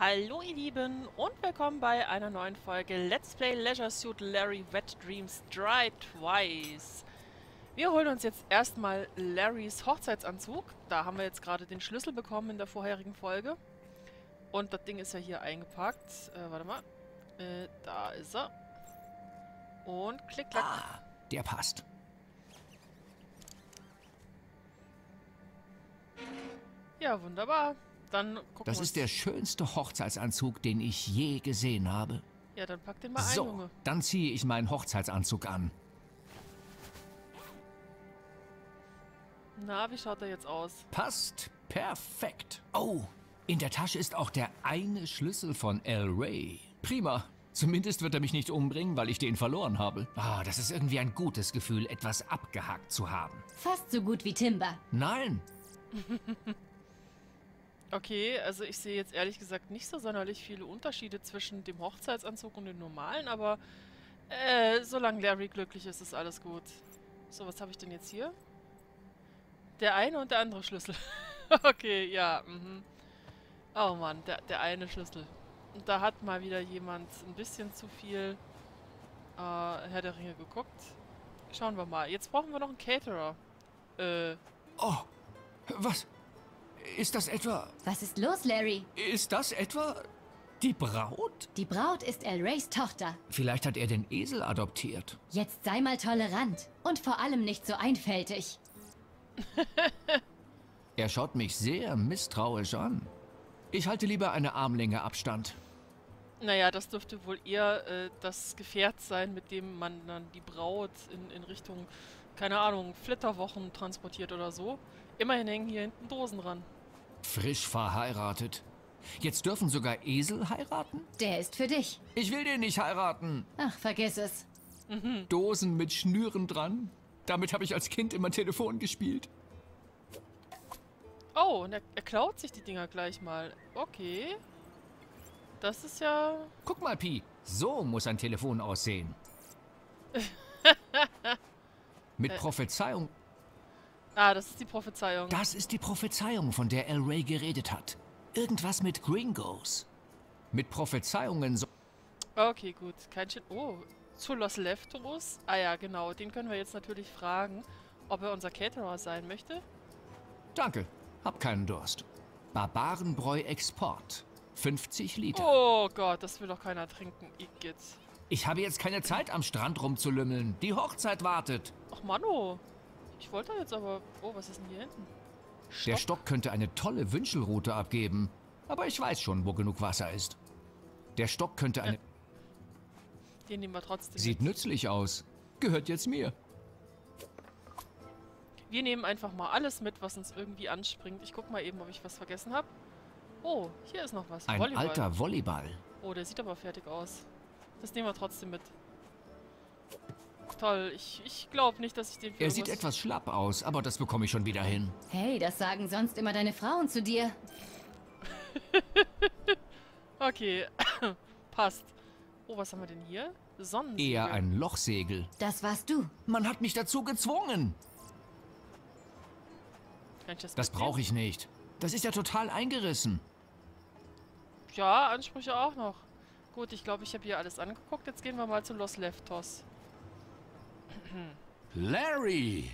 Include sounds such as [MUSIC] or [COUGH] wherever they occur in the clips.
Hallo ihr Lieben und willkommen bei einer neuen Folge Let's Play Leisure Suit Larry Wet Dreams Dry Twice. Wir holen uns jetzt erstmal Larrys Hochzeitsanzug. Da haben wir jetzt gerade den Schlüssel bekommen in der vorherigen Folge. Und das Ding ist ja hier eingepackt. Äh, warte mal. Äh, da ist er. Und klick, klack. Ah, der passt. Ja, wunderbar. Dann gucken Das ist der schönste Hochzeitsanzug, den ich je gesehen habe. Ja, dann pack den mal ein, So, Junge. dann ziehe ich meinen Hochzeitsanzug an. Na, wie schaut er jetzt aus? Passt perfekt. Oh, in der Tasche ist auch der eine Schlüssel von El Rey. Prima. Zumindest wird er mich nicht umbringen, weil ich den verloren habe. Ah, das ist irgendwie ein gutes Gefühl, etwas abgehakt zu haben. Fast so gut wie Timber. Nein, [LAUGHS] Okay, also ich sehe jetzt ehrlich gesagt nicht so sonderlich viele Unterschiede zwischen dem Hochzeitsanzug und dem normalen, aber äh, solange Larry glücklich ist, ist alles gut. So, was habe ich denn jetzt hier? Der eine und der andere Schlüssel. [LAUGHS] okay, ja. Mhm. Oh Mann, der, der eine Schlüssel. Und da hat mal wieder jemand ein bisschen zu viel äh, Herr der Ringe geguckt. Schauen wir mal. Jetzt brauchen wir noch einen Caterer. Äh, Oh, was? Ist das etwa. Was ist los, Larry? Ist das etwa. die Braut? Die Braut ist El Rays Tochter. Vielleicht hat er den Esel adoptiert. Jetzt sei mal tolerant. Und vor allem nicht so einfältig. [LAUGHS] Er schaut mich sehr misstrauisch an. Ich halte lieber eine Armlänge Abstand. Naja, das dürfte wohl eher äh, das Gefährt sein, mit dem man dann die Braut in, in Richtung, keine Ahnung, Flitterwochen transportiert oder so. Immerhin hängen hier hinten Dosen dran. Frisch verheiratet. Jetzt dürfen sogar Esel heiraten? Der ist für dich. Ich will den nicht heiraten. Ach, vergiss es. Dosen mit Schnüren dran. Damit habe ich als Kind immer Telefon gespielt. Oh, und er, er klaut sich die Dinger gleich mal. Okay. Das ist ja... Guck mal, Pi. So muss ein Telefon aussehen. [LAUGHS] Mit Prophezeiung. Ah, das ist die Prophezeiung. Das ist die Prophezeiung, von der El Rey geredet hat. Irgendwas mit Gringos. Mit Prophezeiungen so. Okay, gut. Kein Shit. Oh, zu Los Leftos. Ah ja, genau. Den können wir jetzt natürlich fragen, ob er unser Caterer sein möchte. Danke. Hab keinen Durst. Barbarenbräu Export. 50 Liter. Oh Gott, das will doch keiner trinken. Igitt. Ich habe jetzt keine Zeit, am Strand rumzulümmeln. Die Hochzeit wartet. Ach Manno. Ich wollte jetzt aber... Oh, was ist denn hier hinten? Der Stock könnte eine tolle Wünschelroute abgeben. Aber ich weiß schon, wo genug Wasser ist. Der Stock könnte eine... Den nehmen wir trotzdem. Sieht nützlich aus. Gehört jetzt mir. Wir nehmen einfach mal alles mit, was uns irgendwie anspringt. Ich guck mal eben, ob ich was vergessen habe. Oh, hier ist noch was. Ein Volleyball. alter Volleyball. Oh, der sieht aber fertig aus. Das nehmen wir trotzdem mit. Toll. Ich, ich glaube nicht, dass ich den Er sieht etwas schlapp aus, aber das bekomme ich schon wieder hin. Hey, das sagen sonst immer deine Frauen zu dir. [LAUGHS] Okay. [COUGHS] Passt. Oh, was haben wir denn hier? Sonnensegel. Eher ein Lochsegel. Das warst du. Man hat mich dazu gezwungen. Kann ich das Das brauche ich nicht. Das ist ja total eingerissen. Ja, Ansprüche auch noch. Gut, ich glaube, ich habe hier alles angeguckt. Jetzt gehen wir mal zu Los Leftos. Larry!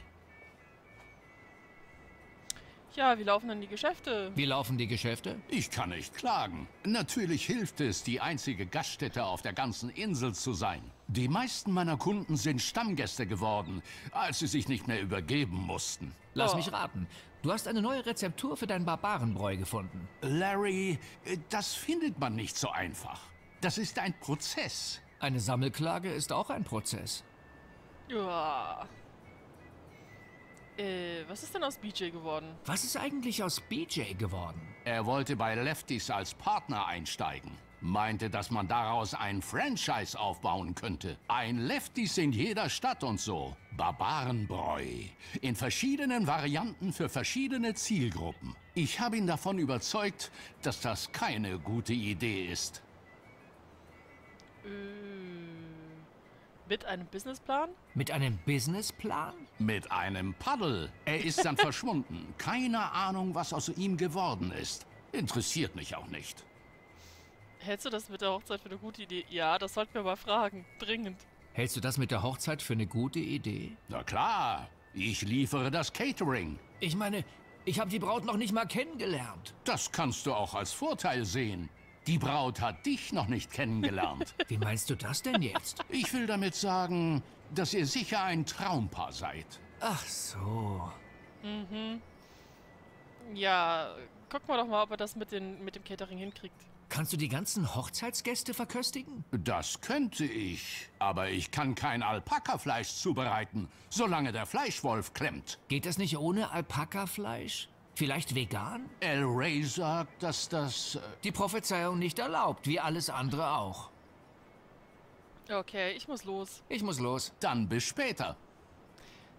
Ja, wie laufen denn die Geschäfte? Wie laufen die Geschäfte? Ich kann nicht klagen. Natürlich hilft es, die einzige Gaststätte auf der ganzen Insel zu sein. Die meisten meiner Kunden sind Stammgäste geworden, als sie sich nicht mehr übergeben mussten. Lass Oh. mich raten. Du hast eine neue Rezeptur für dein Barbarenbräu gefunden. Larry, das findet man nicht so einfach. Das ist ein Prozess. Eine Sammelklage ist auch ein Prozess. Ja. Äh, was ist denn aus BJ geworden? Was ist eigentlich aus BJ geworden? Er wollte bei Lefties als Partner einsteigen. Meinte, dass man daraus ein Franchise aufbauen könnte. Ein Lefties in jeder Stadt und so. Barbarenbräu. In verschiedenen Varianten für verschiedene Zielgruppen. Ich habe ihn davon überzeugt, dass das keine gute Idee ist. Äh, mit einem Businessplan? Mit einem Businessplan? Mit einem Paddel. Er ist dann [LAUGHS] verschwunden. Keine Ahnung, was aus ihm geworden ist. Interessiert mich auch nicht. Hältst du das mit der Hochzeit für eine gute Idee? Ja, das sollten wir mal fragen. Dringend. Hältst du das mit der Hochzeit für eine gute Idee? Na klar, ich liefere das Catering. Ich meine, ich habe die Braut noch nicht mal kennengelernt. Das kannst du auch als Vorteil sehen. Die Braut hat dich noch nicht kennengelernt. [LAUGHS] Wie meinst du das denn jetzt? Ich will damit sagen, dass ihr sicher ein Traumpaar seid. Ach so. Ja, gucken wir doch mal, ob er das mit, den, mit dem Catering hinkriegt. Kannst du die ganzen Hochzeitsgäste verköstigen? Das könnte ich, aber ich kann kein Alpakafleisch zubereiten, solange der Fleischwolf klemmt. Geht das nicht ohne Alpakafleisch? Vielleicht vegan? El Rey sagt, dass das... äh, Die Prophezeiung nicht erlaubt, wie alles andere auch. Okay, ich muss los. Ich muss los. Dann bis später.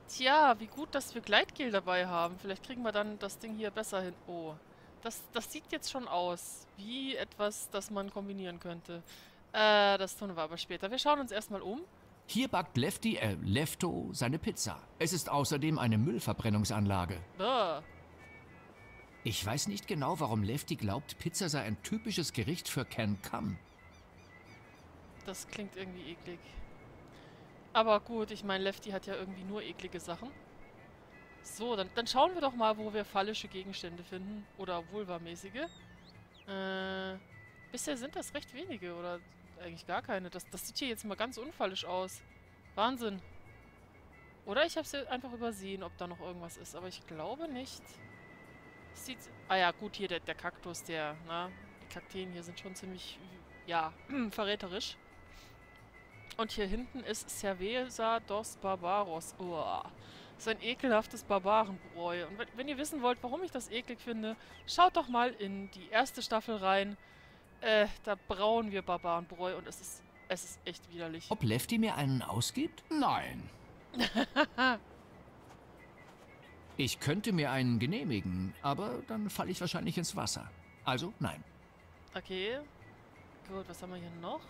Tja, wie gut, dass wir Gleitgel dabei haben. Vielleicht kriegen wir dann das Ding hier besser hin. Oh, das, das sieht jetzt schon aus wie etwas, das man kombinieren könnte. Äh, das tun wir aber später. Wir schauen uns erstmal um. Hier backt Lefty, äh, Lefto seine Pizza. Es ist außerdem eine Müllverbrennungsanlage. Ah, Ich weiß nicht genau, warum Lefty glaubt, Pizza sei ein typisches Gericht für Ken Kam. das klingt irgendwie eklig. Aber gut, ich meine, Lefty hat ja irgendwie nur eklige Sachen. So, dann, dann schauen wir doch mal, wo wir phallische Gegenstände finden. Oder vulvamäßige. Äh, bisher sind das recht wenige. Oder eigentlich gar keine. Das, das sieht hier jetzt mal ganz unfallisch aus. Wahnsinn. Oder ich habe es einfach übersehen, ob da noch irgendwas ist. Aber ich glaube nicht. Sieht... Ah ja, gut, hier der, der Kaktus, der... Na, die Kakteen hier sind schon ziemlich... Ja, [CLEARS THROAT] verräterisch. Und hier hinten ist Cerveza dos Barbaros. Uah. So ein ekelhaftes Barbarenbräu. Und wenn, wenn ihr wissen wollt, warum ich das eklig finde, schaut doch mal in die erste Staffel rein. Äh, da brauen wir Barbarenbräu und es ist, es ist echt widerlich. Ob Lefty mir einen ausgibt? Nein. [LAUGHS] Ich könnte mir einen genehmigen, aber dann falle ich wahrscheinlich ins Wasser. Also nein. Okay. Gut, was haben wir hier noch?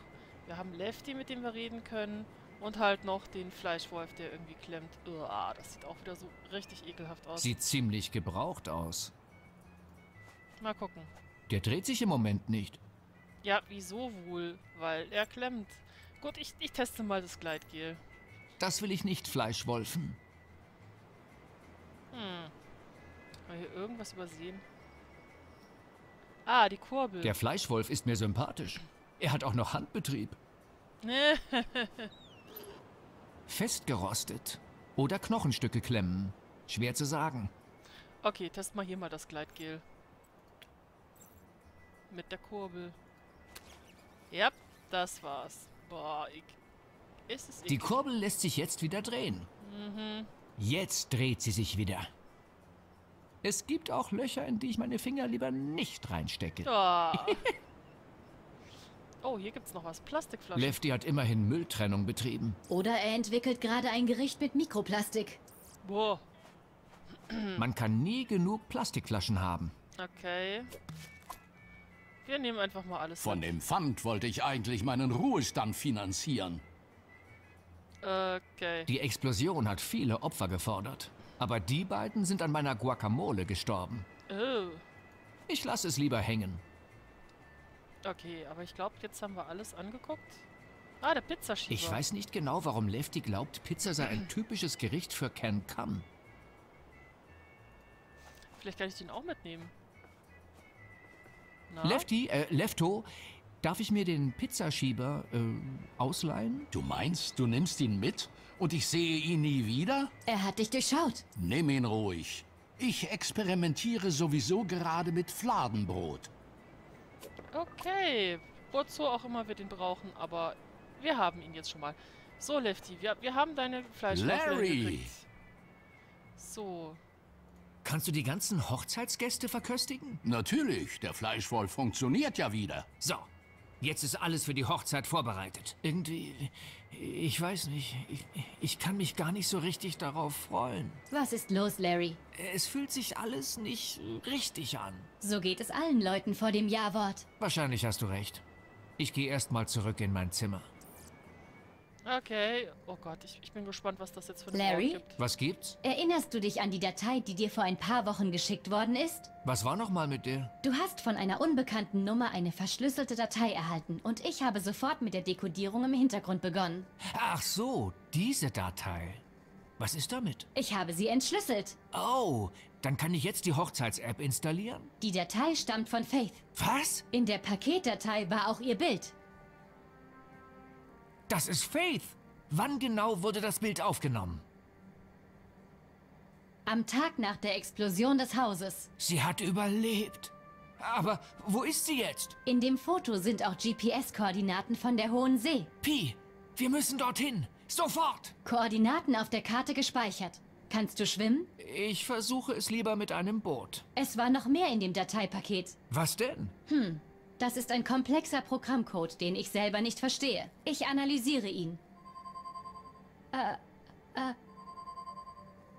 Wir haben Lefty, mit dem wir reden können. Und halt noch den Fleischwolf, der irgendwie klemmt. Uah, das sieht auch wieder so richtig ekelhaft aus. Sieht ziemlich gebraucht aus. Mal gucken. Der dreht sich im Moment nicht. Ja, wieso wohl? Weil er klemmt. Gut, ich, ich teste mal das Gleitgel. Das will ich nicht Fleischwolfen. Hm. Haben wir hier irgendwas übersehen? Ah, die Kurbel. Der Fleischwolf ist mir sympathisch. Er hat auch noch Handbetrieb. [LAUGHS] Festgerostet. Oder Knochenstücke klemmen. Schwer zu sagen. okay, test mal hier mal das Gleitgel. Mit der Kurbel. Ja, das war's. Boah, ich... Ist es Die eklig. Kurbel lässt sich jetzt wieder drehen. Mhm. Jetzt dreht sie sich wieder. Es gibt auch Löcher, in die ich meine Finger lieber nicht reinstecke. Ah. [LAUGHS] oh, hier gibt's noch was. Plastikflaschen. Lefty hat immerhin Mülltrennung betrieben. Oder er entwickelt gerade ein Gericht mit Mikroplastik. Boah. [CLEARS THROAT] Man kann nie genug Plastikflaschen haben. Okay. Wir nehmen einfach mal alles Von mit. dem Pfand wollte ich eigentlich meinen Ruhestand finanzieren. Okay. Die Explosion hat viele Opfer gefordert. Aber die beiden sind an meiner Guacamole gestorben. Oh. Ich lasse es lieber hängen. Okay, aber ich glaube, jetzt haben wir alles angeguckt. Ah, der Pizzaschieber. Ich weiß nicht genau, warum Lefty glaubt, Pizza sei ein [CLEARS THROAT] typisches Gericht für Ken Kam. Vielleicht kann ich den auch mitnehmen. Na? Lefty, äh, Lefto, darf ich mir den Pizzaschieber, äh, ausleihen? Du meinst, du nimmst ihn mit und ich sehe ihn nie wieder? Er hat dich durchschaut. Nimm ihn ruhig. Ich experimentiere sowieso gerade mit Fladenbrot. Okay. Wozu auch immer wir den brauchen, aber wir haben ihn jetzt schon mal. So, Lefty, wir, wir haben deine Fleischwafel Larry! gekriegt. So. Kannst du die ganzen Hochzeitsgäste verköstigen? Natürlich, der Fleischwolf funktioniert ja wieder. So, jetzt ist alles für die Hochzeit vorbereitet. Irgendwie, ich weiß nicht, ich, ich kann mich gar nicht so richtig darauf freuen. Was ist los, Larry? Es fühlt sich alles nicht richtig an. So geht es allen Leuten vor dem Ja-Wort. Wahrscheinlich hast du recht. Ich gehe erst mal zurück in mein Zimmer. Okay. Oh Gott, ich, ich bin gespannt, was das jetzt für eine Larry? Braut gibt. Was gibt's? Erinnerst du dich an die Datei, die dir vor ein paar Wochen geschickt worden ist? Was war nochmal mit der? Du hast von einer unbekannten Nummer eine verschlüsselte Datei erhalten und ich habe sofort mit der Dekodierung im Hintergrund begonnen. Ach so, diese Datei. Was ist damit? Ich habe sie entschlüsselt. Oh, dann kann ich jetzt die Hochzeits-App installieren? Die Datei stammt von Faith. Was? In der Paketdatei war auch ihr Bild. Das ist Faith. Wann genau wurde das Bild aufgenommen? Am Tag nach der Explosion des Hauses. Sie hat überlebt. Aber wo ist sie jetzt? In dem Foto sind auch GPS-Koordinaten von der Hohen See. Pi, wir müssen dorthin. Sofort. Koordinaten auf der Karte gespeichert. Kannst du schwimmen? Ich versuche es lieber mit einem Boot. Es war noch mehr in dem Dateipaket. Was denn? Das ist ein komplexer Programmcode, den ich selber nicht verstehe. Ich analysiere ihn. Äh, äh.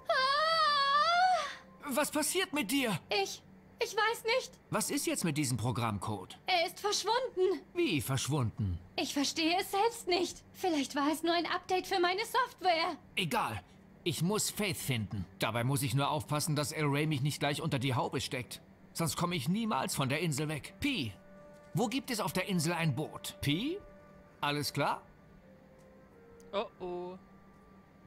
Ah! Was passiert mit dir? Ich, ich weiß nicht. Was ist jetzt mit diesem Programmcode? Er ist verschwunden. Wie verschwunden? Ich verstehe es selbst nicht. Vielleicht war es nur ein Update für meine Software. Egal. Ich muss Faith finden. Dabei muss ich nur aufpassen, dass El Rey mich nicht gleich unter die Haube steckt. Sonst komme ich niemals von der Insel weg. Pi, wo gibt es auf der Insel ein Boot? Pi? Alles klar? Oh oh.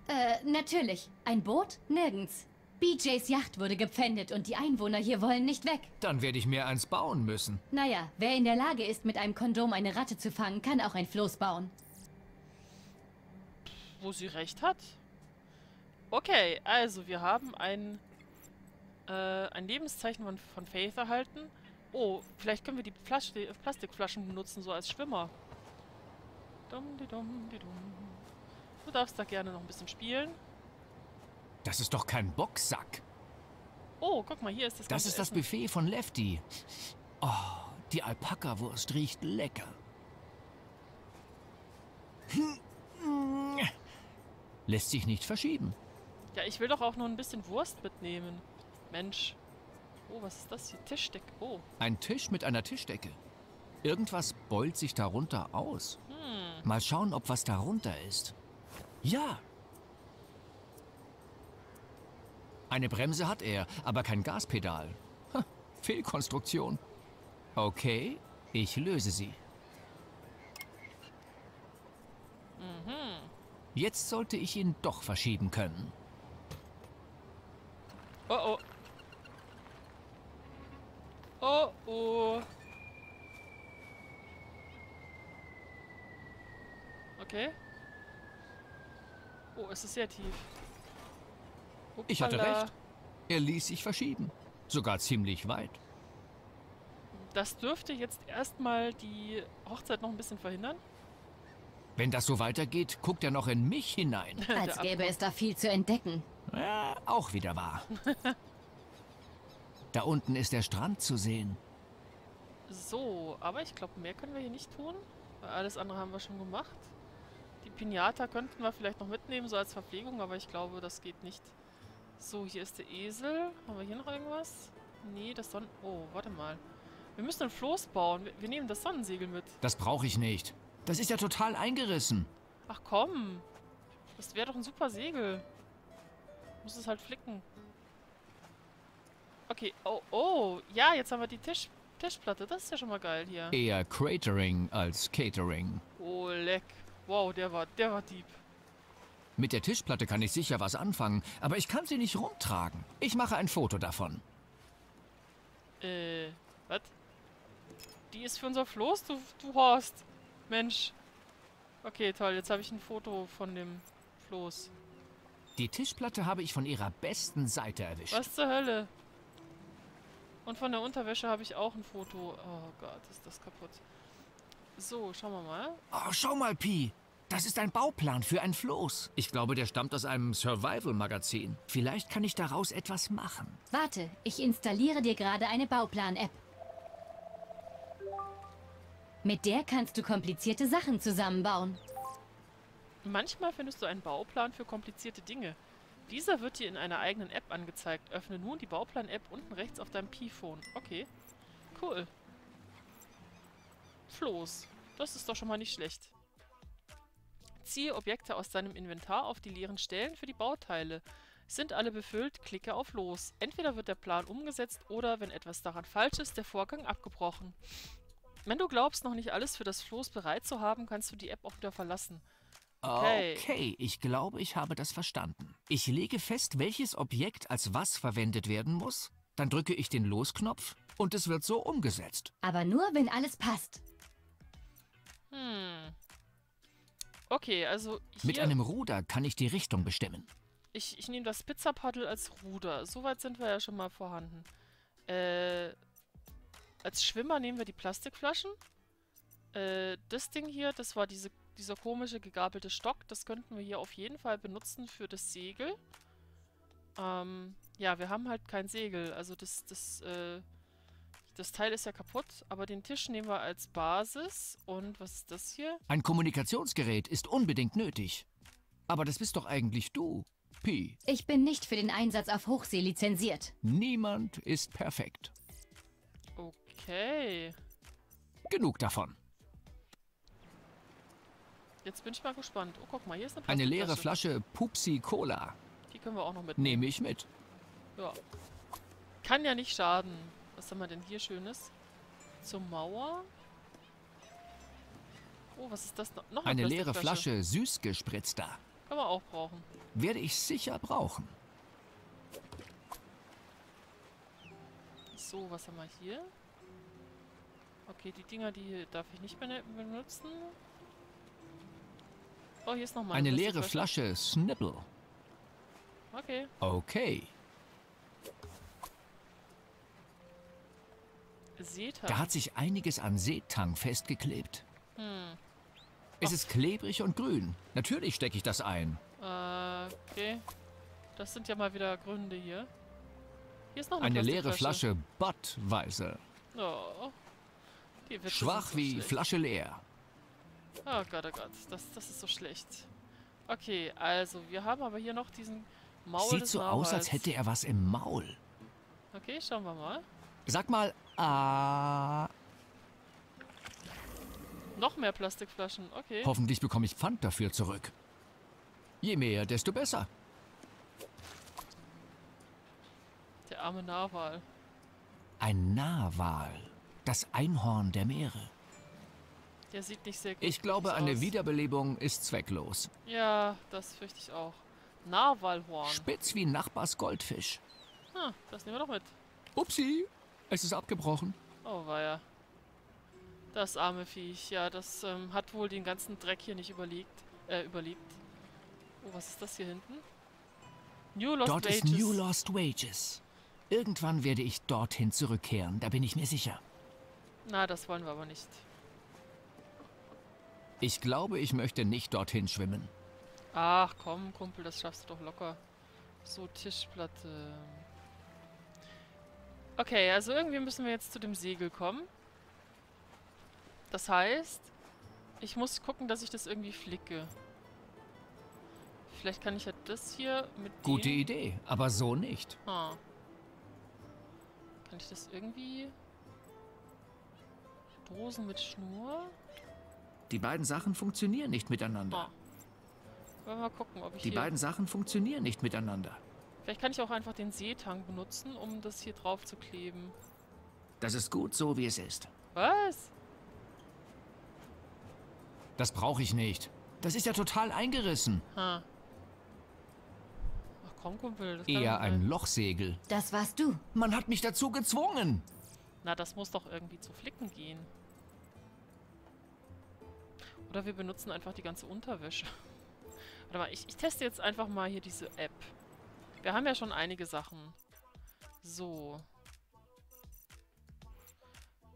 Äh, natürlich. Ein Boot? Nirgends. BJs Yacht wurde gepfändet und die Einwohner hier wollen nicht weg. Dann werde ich mir eins bauen müssen. Naja, wer in der Lage ist, mit einem Kondom eine Ratte zu fangen, kann auch ein Floß bauen. Wo sie recht hat. Okay, also wir haben ein, äh, ein Lebenszeichen von, von Faith erhalten. Oh, vielleicht können wir die Flas Plastikflaschen benutzen, so als Schwimmer. Dum, di, dum, di, dum. Du darfst da gerne noch ein bisschen spielen. Das ist doch kein Boxsack. Oh, guck mal, hier ist das Das ist das Essen. Buffet von Lefty. Oh, die Alpakawurst riecht lecker. Lässt sich nicht verschieben. Ja, ich will doch auch nur ein bisschen Wurst mitnehmen. Mensch. Oh, was ist das hier? Tischdeck. Oh. Ein Tisch mit einer Tischdecke. Irgendwas beult sich darunter aus. Mal schauen, ob was darunter ist. Ja. Eine Bremse hat er, aber kein Gaspedal. Ha, Fehlkonstruktion. Okay, ich löse sie. Jetzt sollte ich ihn doch verschieben können. Oh oh. Oh. Okay. Oh, es ist sehr tief. Ich hatte recht. Er ließ sich verschieben. Sogar ziemlich weit. Das dürfte jetzt erstmal die Hochzeit noch ein bisschen verhindern. Wenn das so weitergeht, guckt er noch in mich hinein. [LAUGHS] Als gäbe es da viel zu entdecken. Ja, auch wieder wahr. [LAUGHS] Da unten ist der Strand zu sehen. So, aber ich glaube, mehr können wir hier nicht tun. Weil alles andere haben wir schon gemacht. Die Pinata könnten wir vielleicht noch mitnehmen, so als Verpflegung, aber ich glaube, das geht nicht. So, hier ist der Esel. Haben wir hier noch irgendwas? Nee, das Sonnen... Oh, warte mal. Wir müssen ein Floß bauen. Wir, wir nehmen das Sonnensegel mit. Das brauche ich nicht. Das ist ja total eingerissen. Ach komm. Das wäre doch ein super Segel. Muss es halt flicken. Okay, oh, oh. Ja, jetzt haben wir die Tisch, Tischplatte. Das ist ja schon mal geil hier. Eher Cratering als Catering. Oh, leck. Wow, der war, der war deep. Mit der Tischplatte kann ich sicher was anfangen, aber ich kann sie nicht rumtragen. Ich mache ein Foto davon. Äh, was? Die ist für unser Floß, du, du Horst. Mensch. Okay, toll. Jetzt habe ich ein Foto von dem Floß. Die Tischplatte habe ich von ihrer besten Seite erwischt. Was zur Hölle? Und von der Unterwäsche habe ich auch ein Foto. Oh Gott, ist das kaputt. So, schauen wir mal. Oh, schau mal, Pi. Das ist ein Bauplan für ein Floß. Ich glaube, der stammt aus einem Survival-Magazin. Vielleicht kann ich daraus etwas machen. Warte, ich installiere dir gerade eine Bauplan-App. Mit der kannst du komplizierte Sachen zusammenbauen. Manchmal findest du einen Bauplan für komplizierte Dinge. Dieser wird dir in einer eigenen App angezeigt. Öffne nun die Bauplan-App unten rechts auf deinem Pi-Phone. Okay. Cool. Floß. Das ist doch schon mal nicht schlecht. Beziehe Objekte aus deinem Inventar auf die leeren Stellen für die Bauteile. Sind alle befüllt, klicke auf Los. Entweder wird der Plan umgesetzt oder, wenn etwas daran falsch ist, der Vorgang abgebrochen. Wenn du glaubst, noch nicht alles für das Floß bereit zu haben, kannst du die App auch wieder verlassen. Okay. Okay, ich glaube, ich habe das verstanden. Ich lege fest, welches Objekt als was verwendet werden muss, dann drücke ich den Losknopf und es wird so umgesetzt. Aber nur, wenn alles passt. Hm. Okay, also hier... Mit einem Ruder kann ich die Richtung bestimmen. Ich, ich nehme das Pizzapaddel als Ruder. Soweit sind wir ja schon mal vorhanden. Äh, als Schwimmer nehmen wir die Plastikflaschen. Äh, das Ding hier, das war diese, dieser komische gegabelte Stock. Das könnten wir hier auf jeden Fall benutzen für das Segel. Ähm, ja, wir haben halt kein Segel. Also das, das, äh, das Teil ist ja kaputt. Aber den Tisch nehmen wir als Basis. Und was ist das hier? Ein Kommunikationsgerät ist unbedingt nötig. Aber das bist doch eigentlich du, Pi. Ich bin nicht für den Einsatz auf Hochsee lizenziert. Niemand ist perfekt. Okay. Genug davon. Jetzt bin ich mal gespannt. Oh, guck mal, hier ist eine Eine leere. Flasche Pupsi Cola. Die können wir auch noch mitnehmen. Nehme ich mit. Ja. Kann ja nicht schaden. Was haben wir denn hier Schönes? Zur Mauer. Oh, was ist das noch? Noch Eine leere. Flasche süß gespritzter. Kann man auch brauchen. Werde ich sicher brauchen. So, was haben wir hier? Okay, die Dinger, die darf ich nicht benutzen. Oh, hier ist nochmal Eine leere Flasche Snibble. Okay. Okay. Seetang. Da hat sich einiges an Seetang festgeklebt. Hm. Es ist klebrig und grün. Natürlich stecke ich das ein. Äh, okay. Das sind ja mal wieder Gründe hier. Hier ist noch eine, Eine leere. Flasche Budweiser. Oh. Schwach wie schlecht. Flasche leer. Oh Gott, oh Gott. Das, das ist so schlecht. Okay, also, wir haben aber hier noch diesen Maul Sieht so aus, als hätte er was im Maul. Okay, schauen wir mal. Sag mal, ah. Noch mehr Plastikflaschen. Okay. Hoffentlich bekomme ich Pfand dafür zurück. Je mehr, desto besser. Der arme Narwal. Ein Narwal. Das Einhorn der Meere. Der sieht nicht sehr gut Ich glaube, aus. eine Wiederbelebung ist zwecklos. Ja, das fürchte ich auch. Narwalhorn. Spitz wie Nachbars Goldfisch. Hm, das nehmen wir doch mit. Upsi, es ist abgebrochen. Oh, weia. Das arme Viech. Ja, das ähm, hat wohl den ganzen Dreck hier nicht überlegt, äh, überlebt. Oh, was ist das hier hinten? New Lost Dort Wages. ist New Lost Wages. Irgendwann werde ich dorthin zurückkehren, da bin ich mir sicher. Na, das wollen wir aber nicht. Ich glaube, ich möchte nicht dorthin schwimmen. Ach komm, Kumpel, das schaffst du doch locker. So, Tischplatte. Okay, also irgendwie müssen wir jetzt zu dem Segel kommen. Das heißt, ich muss gucken, dass ich das irgendwie flicke. Vielleicht kann ich ja das hier mit Gute dem... Idee, aber so nicht. Ah. Kann ich das irgendwie... Dosen mit Schnur? Die beiden Sachen funktionieren nicht miteinander. Ah. Wollen wir mal gucken, ob ich Die hier... beiden Sachen funktionieren nicht miteinander. Vielleicht kann ich auch einfach den Seetang benutzen, um das hier drauf zu kleben. Das ist gut so, wie es ist. Was? Das brauche ich nicht. Das ist ja total eingerissen. Ha. Ach komm, Kumpel. Eher ein Lochsegel. Das warst du. Man hat mich dazu gezwungen. Na, das muss doch irgendwie zu flicken gehen. Oder wir benutzen einfach die ganze Unterwäsche. [LAUGHS] Warte mal, ich, ich teste jetzt einfach mal hier diese App. Wir haben ja schon einige Sachen. So.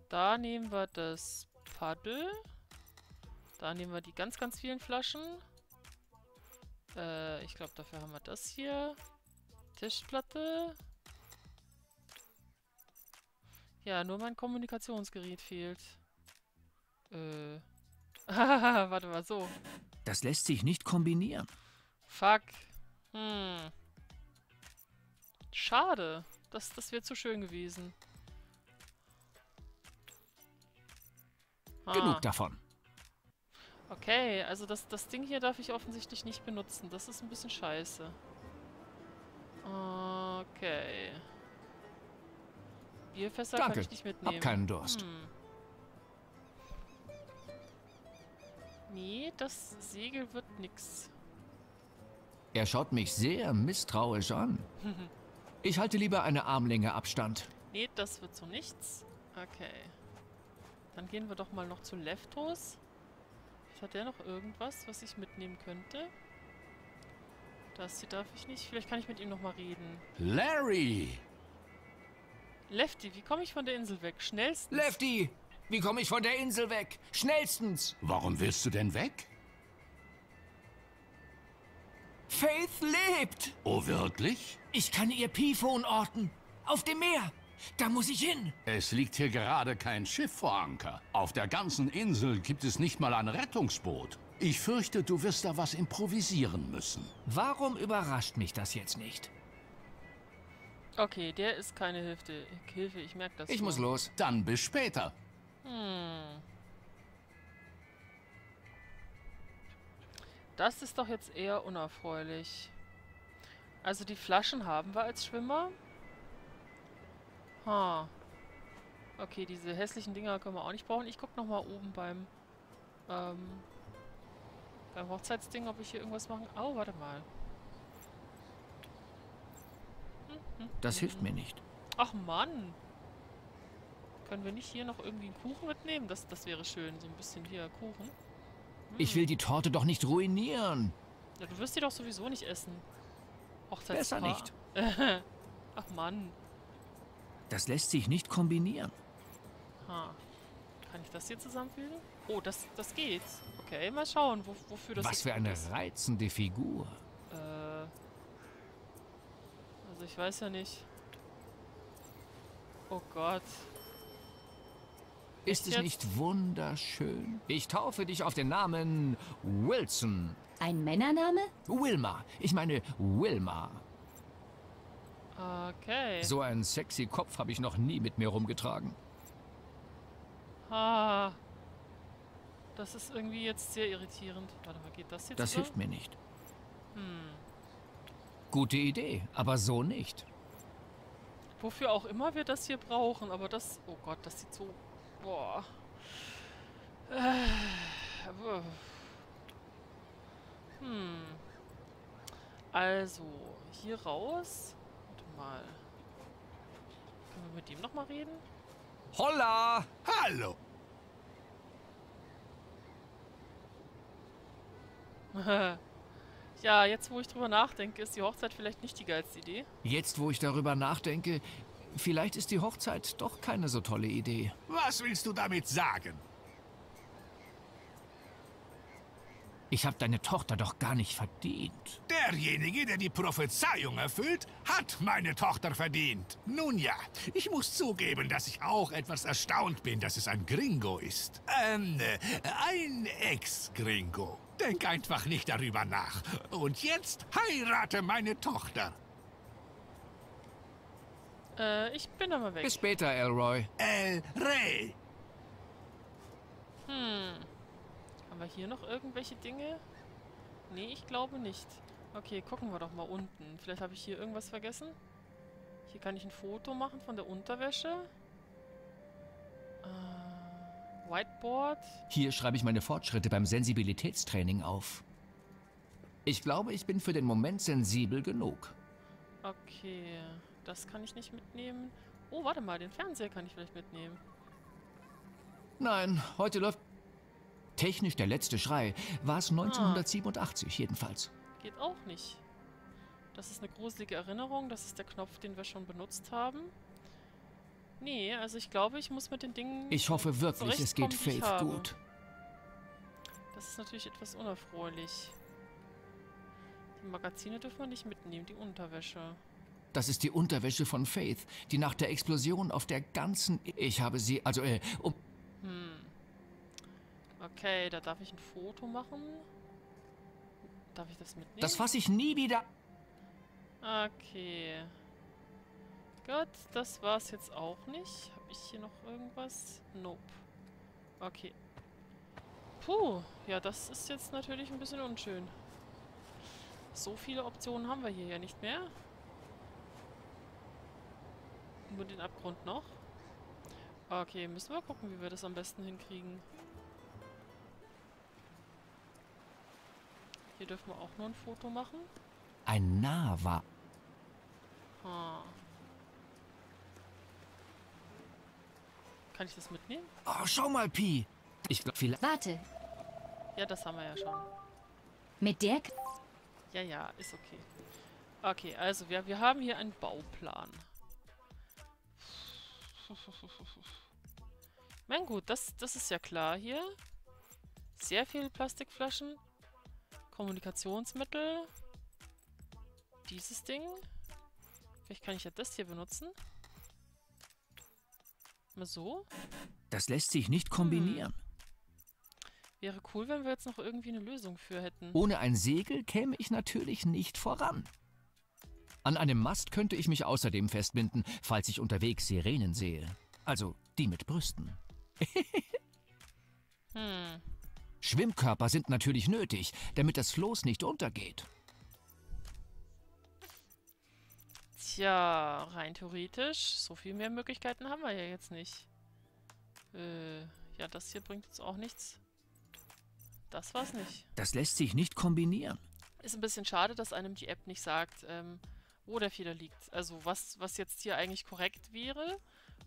Da nehmen wir das Paddel. Da nehmen wir die ganz, ganz vielen Flaschen. Äh, ich glaube, dafür haben wir das hier. Tischplatte. Ja, nur mein Kommunikationsgerät fehlt. Äh. [LAUGHS] Warte mal, so. Das lässt sich nicht kombinieren. Fuck. Hm. Schade. Das, das wäre zu schön gewesen. Ah, Genug davon. Okay, also das, das Ding hier darf ich offensichtlich nicht benutzen. Das ist ein bisschen scheiße. Okay. Bierfässer Danke. kann ich nicht mitnehmen. Hab keinen Durst. Hm. Nee, das Segel wird nix. Er schaut mich sehr misstrauisch an. [LAUGHS] Ich halte lieber eine Armlänge Abstand. Nee, das wird so nichts. Okay. Dann gehen wir doch mal noch zu Leftos. Hat der noch irgendwas, was ich mitnehmen könnte? Das hier darf ich nicht. Vielleicht kann ich mit ihm noch mal reden. Larry! Lefty, wie komme ich von der Insel weg? Schnellstens. Lefty, wie komme ich von der Insel weg? Schnellstens! Warum willst du denn weg? Faith lebt! Oh, wirklich? Ich kann ihr P-Phone orten. Auf dem Meer. Da muss ich hin. Es liegt hier gerade kein Schiff vor Anker. Auf der ganzen Insel gibt es nicht mal ein Rettungsboot. Ich fürchte, du wirst da was improvisieren müssen. Warum überrascht mich das jetzt nicht? Okay, der ist keine Hilfe. Hilfe, ich merke das. Ich schon. muss los. Dann bis später. Hm. Das ist doch jetzt eher unerfreulich. Also die Flaschen haben wir als Schwimmer. Ha. Okay, diese hässlichen Dinger können wir auch nicht brauchen. Ich guck noch mal oben beim ähm, beim Hochzeitsding, ob ich hier irgendwas machen. Oh, warte mal. Das hilft mir nicht. Ach Mann. Können wir nicht hier noch irgendwie einen Kuchen mitnehmen? Das, das wäre schön. So ein bisschen hier Kuchen. Ich will die Torte doch nicht ruinieren. Ja, du wirst die doch sowieso nicht essen. Besser Hochzeitspaar. nicht. [LAUGHS] Ach Mann. Das lässt sich nicht kombinieren. Ha. Kann ich das hier zusammenfügen? Oh, das, das geht. Okay, mal schauen, wo, wofür das Was für eine ist. reizende Figur. Äh, also ich weiß ja nicht. Oh Gott. Ist es nicht wunderschön? Ich taufe dich auf den Namen Wilson. Ein Männername? Wilma. Ich meine Wilma. Okay. So einen sexy Kopf habe ich noch nie mit mir rumgetragen. Ah. Das ist irgendwie jetzt sehr irritierend. Warte mal, geht das jetzt Das so? hilft mir nicht. Hm. Gute Idee, aber so nicht. Wofür auch immer wir das hier brauchen, aber das... Oh Gott, das sieht so... Boah. Äh, hm. Also, hier raus. Warte mal. Können wir mit dem nochmal reden? Holla! Hallo. [LAUGHS] ja, jetzt wo ich drüber nachdenke, ist die Hochzeit vielleicht nicht die geilste Idee. Jetzt, wo ich darüber nachdenke, vielleicht ist die Hochzeit doch keine so tolle Idee. Was willst du damit sagen? Ich habe deine Tochter doch gar nicht verdient. Derjenige, der die Prophezeiung erfüllt, hat meine Tochter verdient. Nun ja, ich muss zugeben, dass ich auch etwas erstaunt bin, dass es ein Gringo ist. Ähm, äh, ein Ex-Gringo. Denk einfach nicht darüber nach. Und jetzt heirate meine Tochter. Äh, ich bin aber weg. Bis später, Elroy. El Rey. Hm. Haben wir hier noch irgendwelche Dinge? Nee, ich glaube nicht. Okay, gucken wir doch mal unten. Vielleicht habe ich hier irgendwas vergessen. Hier kann ich ein Foto machen von der Unterwäsche. Äh, Whiteboard. Hier schreibe ich meine Fortschritte beim Sensibilitätstraining auf. Ich glaube, ich bin für den Moment sensibel genug. Okay, das kann ich nicht mitnehmen. Oh, warte mal, den Fernseher kann ich vielleicht mitnehmen. Nein, heute läuft technisch der letzte Schrei. War es 1987 jedenfalls. Geht auch nicht. Das ist eine gruselige Erinnerung. Das ist der Knopf, den wir schon benutzt haben. Nee, also ich glaube, ich muss mit den Dingen... Ich hoffe wirklich, es geht Faith gut. Das ist natürlich etwas unerfreulich. Die Magazine dürfen wir nicht mitnehmen, die Unterwäsche. Das ist die Unterwäsche von Faith, die nach der Explosion auf der ganzen... Ich habe sie, also, äh, um... Hm. Okay, da darf ich ein Foto machen. Darf ich das mitnehmen? Das fasse ich nie wieder... Okay. Gut, das war's jetzt auch nicht. Habe ich hier noch irgendwas? Nope. Okay. Puh, ja, das ist jetzt natürlich ein bisschen unschön. So viele Optionen haben wir hier ja nicht mehr. Nur den Abgrund noch. Okay, müssen wir gucken, wie wir das am besten hinkriegen. Hier dürfen wir auch nur ein Foto machen. Ein Nava. Ah. Kann ich das mitnehmen? Oh, schau mal, Pi. Ich glaube, vielleicht... Warte, Ja, das haben wir ja schon. mit der... K Ja, ja, ist okay. Okay, also wir, wir haben hier einen Bauplan. [LAUGHS] Mein gut, das, das ist ja klar hier. Sehr viele Plastikflaschen. Kommunikationsmittel. Dieses Ding. Vielleicht kann ich ja das hier benutzen. Mal so. Das lässt sich nicht kombinieren. Wäre cool, wenn wir jetzt noch irgendwie eine Lösung für hätten. Ohne ein Segel käme ich natürlich nicht voran. An einem Mast könnte ich mich außerdem festbinden, falls ich unterwegs Sirenen sehe. Also die mit Brüsten. [LAUGHS] Hm. Schwimmkörper sind natürlich nötig, damit das Floß nicht untergeht. Tja, rein theoretisch, so viel mehr Möglichkeiten haben wir ja jetzt nicht. Äh, ja, das hier bringt uns auch nichts. Das war's nicht. Das lässt sich nicht kombinieren. Ist ein bisschen schade, dass einem die App nicht sagt, ähm, wo der Fehler liegt. Also was, was jetzt hier eigentlich korrekt wäre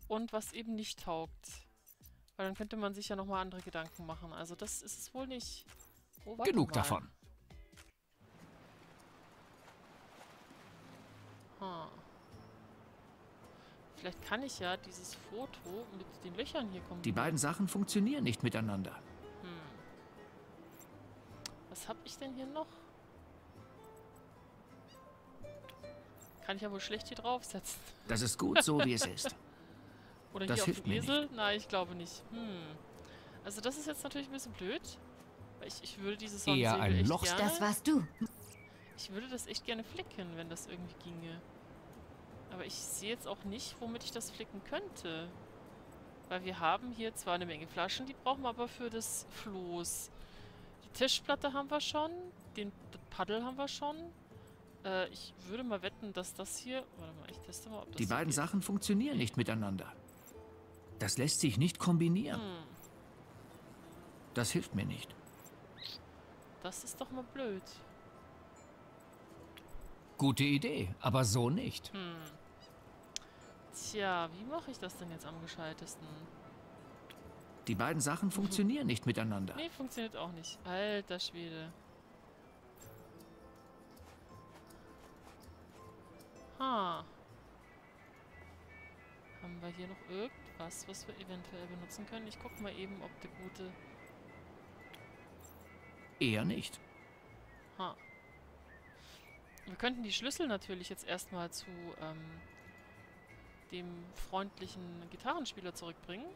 und was eben nicht taugt. Weil dann könnte man sich ja nochmal andere Gedanken machen. Also das ist es wohl nicht. Oh, Genug mal. davon. Hm. Vielleicht kann ich ja dieses Foto mit den Löchern hier kombinieren. Die beiden Sachen funktionieren nicht miteinander. Hm. Was habe ich denn hier noch? Kann ich ja wohl schlecht hier draufsetzen. Das ist gut so, wie es [LAUGHS] ist. Oder Das hier auf mir Esel? Nein, ich glaube nicht. Hm. Also das ist jetzt natürlich ein bisschen blöd. Weil ich, ich würde dieses Eher Sonnensegel ein echt Loch- gerne... Das warst du. Ich würde das echt gerne flicken, wenn das irgendwie ginge. Aber ich sehe jetzt auch nicht, womit ich das flicken könnte. Weil wir haben hier zwar eine Menge Flaschen, die brauchen wir aber für das Floß. Die Tischplatte haben wir schon, den Paddel haben wir schon. Äh, ich würde mal wetten, dass das hier... Warte mal, ich teste mal, ob das Die beiden geht. Sachen funktionieren nicht miteinander. Das lässt sich nicht kombinieren. Hm, Das hilft mir nicht. das ist doch mal blöd. Gute Idee, aber so nicht. Hm. Tja, wie mache ich das denn jetzt am gescheitesten? Die beiden Sachen funktionieren nicht miteinander. Nee, funktioniert auch nicht. Alter Schwede. Ha. Haben wir hier noch irgendwas, was wir eventuell benutzen können? Ich guck mal eben, ob der gute... Eher nicht. Ha. Wir könnten die Schlüssel natürlich jetzt erstmal zu ähm, dem freundlichen Gitarrenspieler zurückbringen.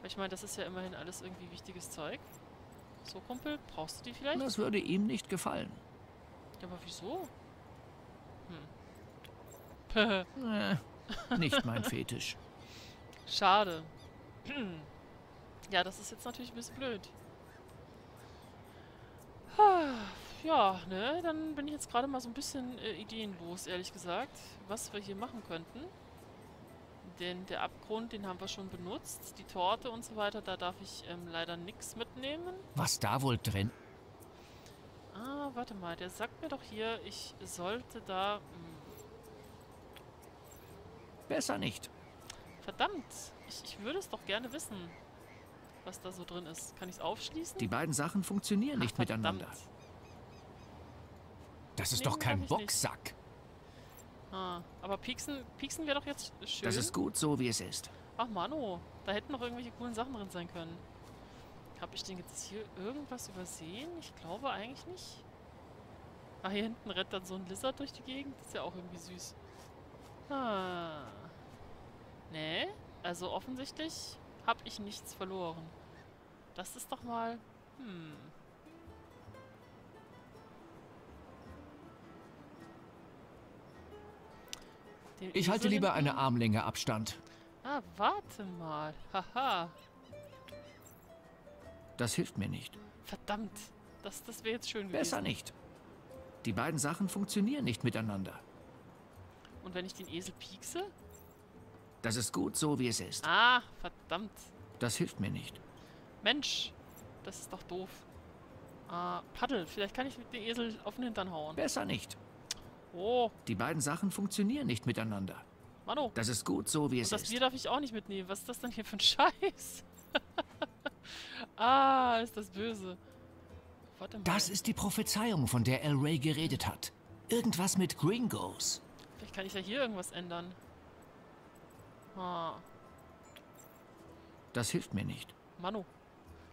Weil ich meine, das ist ja immerhin alles irgendwie wichtiges Zeug. So, Kumpel, brauchst du die vielleicht? Das würde ihm nicht gefallen. Ja, aber wieso? Hm. Äh, nicht mein Fetisch. Schade. ja, das ist jetzt natürlich ein bisschen blöd. Ja, ne, dann bin ich jetzt gerade mal so ein bisschen äh, ideenlos, ehrlich gesagt, was wir hier machen könnten. Denn der Abgrund, den haben wir schon benutzt. Die Torte und so weiter, da darf ich ähm, leider nichts mitnehmen. Was da wohl drin? Ah, warte mal, der sagt mir doch hier, ich sollte da... Hm, Besser nicht. verdammt, ich, ich würde es doch gerne wissen, was da so drin ist. Kann ich es aufschließen? Die beiden Sachen funktionieren nicht verdammt. miteinander. Das ist Nee, doch kein. Boxsack. Ah, aber Pieksen, Pieksen wäre doch jetzt schön. Das ist gut so, wie es ist. Ach Mano, da hätten noch irgendwelche coolen Sachen drin sein können. Habe ich denn jetzt hier irgendwas übersehen? Ich glaube eigentlich nicht. Ah, hier hinten rennt dann so ein Lizard durch die Gegend. Das ist ja auch irgendwie süß. Ah. Nee, also offensichtlich habe ich nichts verloren. Das ist doch mal... Hm. Den Ich halte lieber eine Armlänge Abstand. Ah, warte mal. Haha. Das hilft mir nicht. Verdammt. Das, das wäre jetzt schön gewesen. Besser nicht. Die beiden Sachen funktionieren nicht miteinander. Und wenn ich den Esel piekse? Das ist gut so, wie es ist. Ah, verdammt. Das hilft mir nicht. Mensch, das ist doch doof. Ah, Paddel. Vielleicht kann ich mit dem Esel auf den Hintern hauen. Besser nicht. Oh, Die beiden Sachen funktionieren nicht miteinander. Mano. Das ist gut so, wie es das ist. Bier darf ich auch nicht mitnehmen. Was ist das denn hier für ein [LAUGHS] Scheiß? [LAUGHS] ah, ist das böse. Warte mal. Das ist die Prophezeiung, von der El Rey geredet hat. Irgendwas mit Gringos. Vielleicht kann ich ja hier irgendwas ändern. Ah, Das hilft mir nicht. Mano.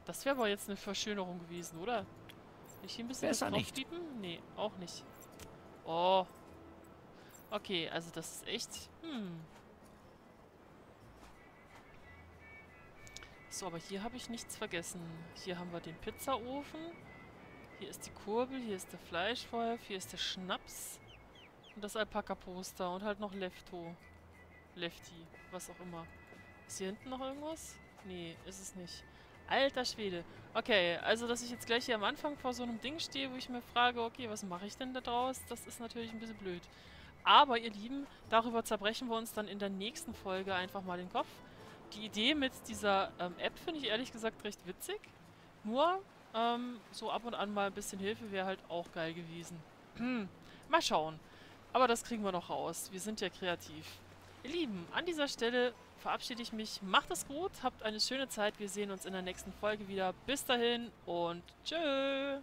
Das wäre aber jetzt eine Verschönerung gewesen, oder? Will ich hier ein bisschen Besser nicht. Nee, auch nicht. Oh. Okay, also das ist echt... Hm. So, aber hier habe ich nichts vergessen. Hier haben wir den Pizzaofen. Hier ist die Kurbel, hier ist der Fleischwolf, hier ist der Schnaps. Und das Alpaka-Poster und halt noch Lefto. Lefty, was auch immer. Ist hier hinten noch irgendwas? Nee, ist es nicht. Alter Schwede. Okay, also dass ich jetzt gleich hier am Anfang vor so einem Ding stehe, wo ich mir frage, okay, was mache ich denn da draus? Das ist natürlich ein bisschen blöd. Aber ihr Lieben, darüber zerbrechen wir uns dann in der nächsten Folge einfach mal den Kopf. Die Idee mit dieser ähm, App finde ich ehrlich gesagt recht witzig. Nur ähm, so ab und an mal ein bisschen Hilfe wäre halt auch geil gewesen. Hm, mal schauen. Aber das kriegen wir noch raus. Wir sind ja kreativ. Ihr Lieben, an dieser Stelle verabschiede ich mich. Macht es gut, habt eine schöne Zeit. Wir sehen uns in der nächsten Folge wieder. Bis dahin und tschö.